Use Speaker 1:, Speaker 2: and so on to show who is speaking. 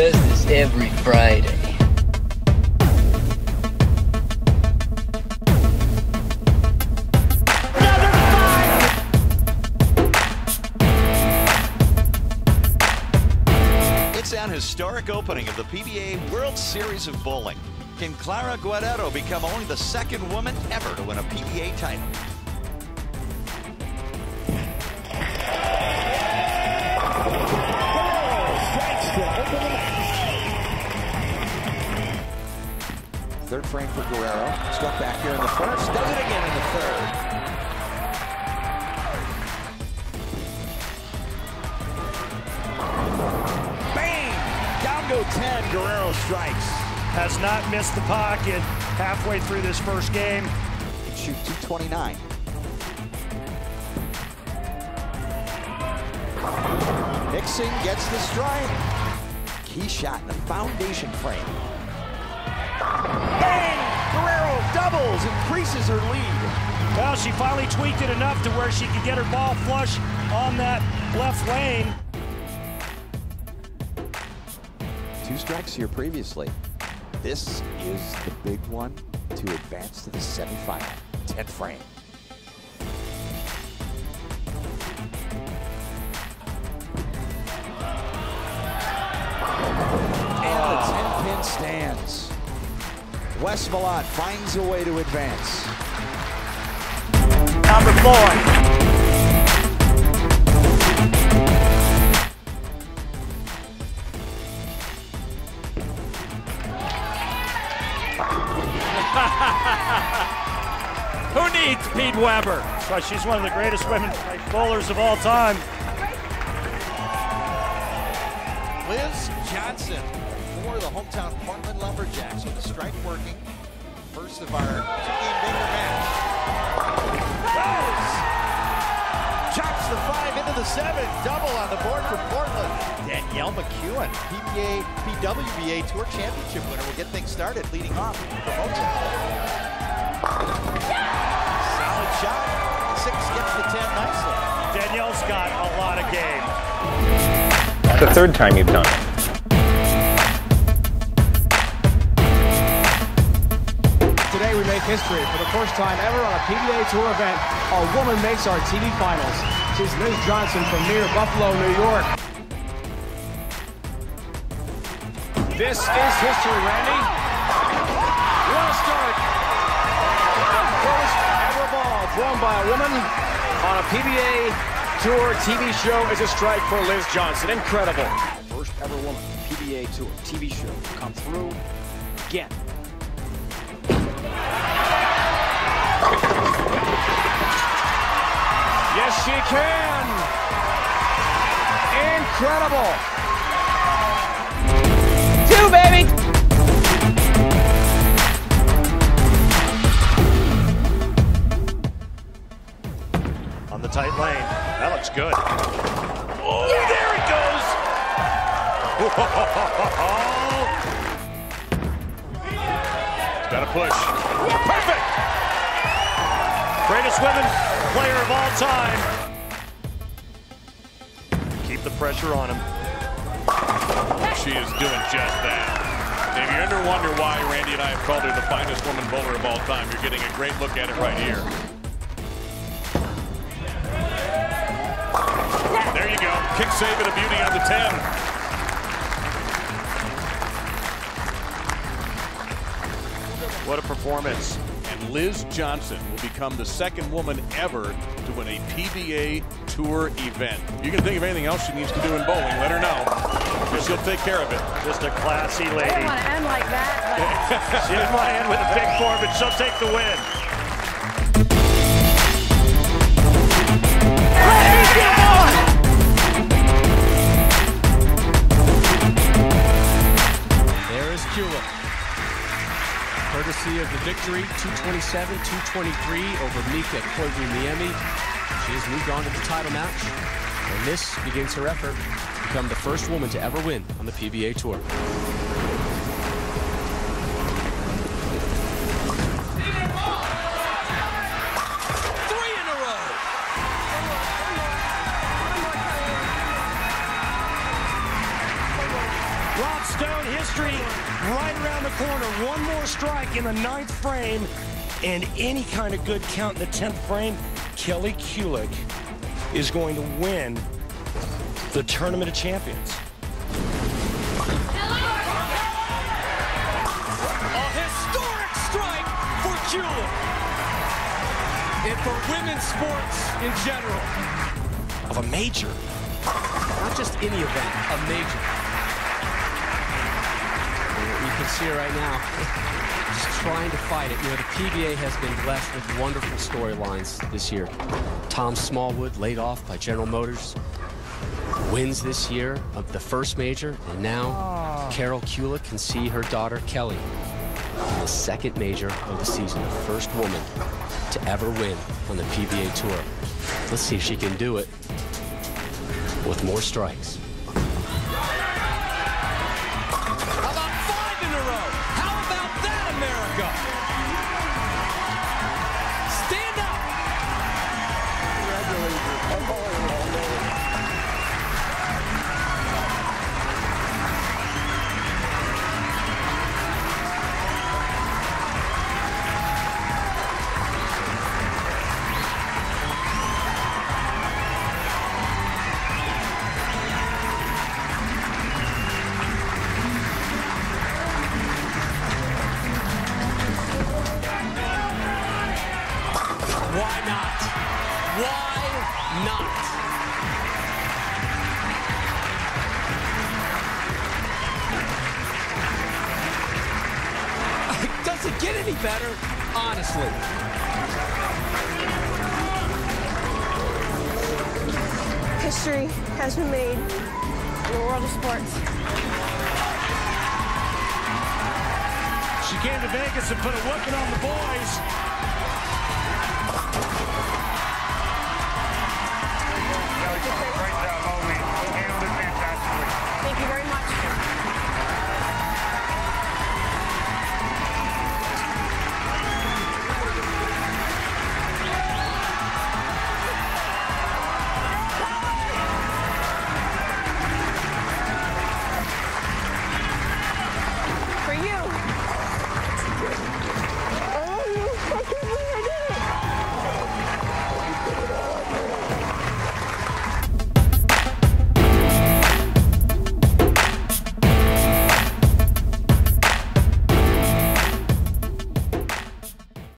Speaker 1: does this every Friday.
Speaker 2: It's an historic opening of the PBA World Series of Bowling. Can Clara Guerrero become only the second woman ever to win a PBA title?
Speaker 3: Frame for Guerrero. Struck back here in the first. Does it again in the third. Bang! Down go 10. Guerrero strikes.
Speaker 4: Has not missed the pocket halfway through this first game.
Speaker 3: Shoot 229. Nixon gets the strike. Key shot in the foundation frame. Bang! Guerrero doubles, increases her lead.
Speaker 4: Well, she finally tweaked it enough to where she could get her ball flush on that left lane.
Speaker 3: Two strikes here previously. This is the big one to advance to the semifinal. 10 frame. And the 10 pin stands. Wes Malott finds a way to advance.
Speaker 4: Number four.
Speaker 5: Who needs Pete Weber?
Speaker 4: But she's one of the greatest women bowlers of all time.
Speaker 2: Liz Johnson for the hometown Portland Lumberjacks with the strike working. First of our two-game bigger match. Goes! Chops the five into the seven. Double on the board for Portland. Danielle McEwan, PBA, PWBA Tour Championship winner, will get things started leading off for Mojo. Solid shot. Six gets the 10 nicely.
Speaker 4: Danielle's got a lot of game.
Speaker 6: It's the third time you've done it.
Speaker 7: We make history. For the first time ever on a PBA Tour event, a woman makes our TV finals. She's Liz Johnson from near Buffalo, New York. This is history, Randy. What a start. The first ever ball thrown by a woman on a PBA Tour TV show is a strike for Liz Johnson. Incredible. First ever woman PBA Tour TV show come through again. She can. Incredible.
Speaker 8: Two, baby!
Speaker 4: On the tight lane. That looks good. Oh, there it goes! Got to push. Perfect! Greatest women player of all time. Keep the pressure on him.
Speaker 5: She is doing just that. If you ever wonder why Randy and I have called her the finest woman bowler of all time, you're getting a great look at it right here. There you go. Kick save and a beauty on the 10.
Speaker 4: What a performance.
Speaker 5: And Liz Johnson will become the second woman ever to win a PBA Tour event. You can think of anything else she needs to do in bowling, let her know. She'll take care of it.
Speaker 4: Just a classy
Speaker 8: I
Speaker 4: lady.
Speaker 8: didn't want to end like that,
Speaker 4: She didn't want to end with a big four, but she'll take the win.
Speaker 7: 227, 223 over Mika Koivuniemi. She has moved on to the title match, and this begins her effort to become the first woman to ever win on the PBA Tour.
Speaker 3: Three in a row.
Speaker 4: Rob Stone, history right around the corner. One more strike in the ninth frame, and any kind of good count in the 10th frame, Kelly Kulick is going to win the Tournament of Champions.
Speaker 9: A historic strike for Kulick And for women's sports in general.
Speaker 4: Of a major.
Speaker 9: Not just any event, a major. You can see her right now, just trying to fight it. You know, the PBA has been blessed with wonderful storylines this year. Tom Smallwood laid off by General Motors, wins this year of the first major, and now Carol Kulick can see her daughter Kelly in the second major of the season, the first woman to ever win on the PBA Tour. Let's see if she can do it with more strikes. Why not? Why not? Does it get any better? Honestly.
Speaker 8: History has been made in the world of sports.
Speaker 4: She came to Vegas and put a whooping on the boys.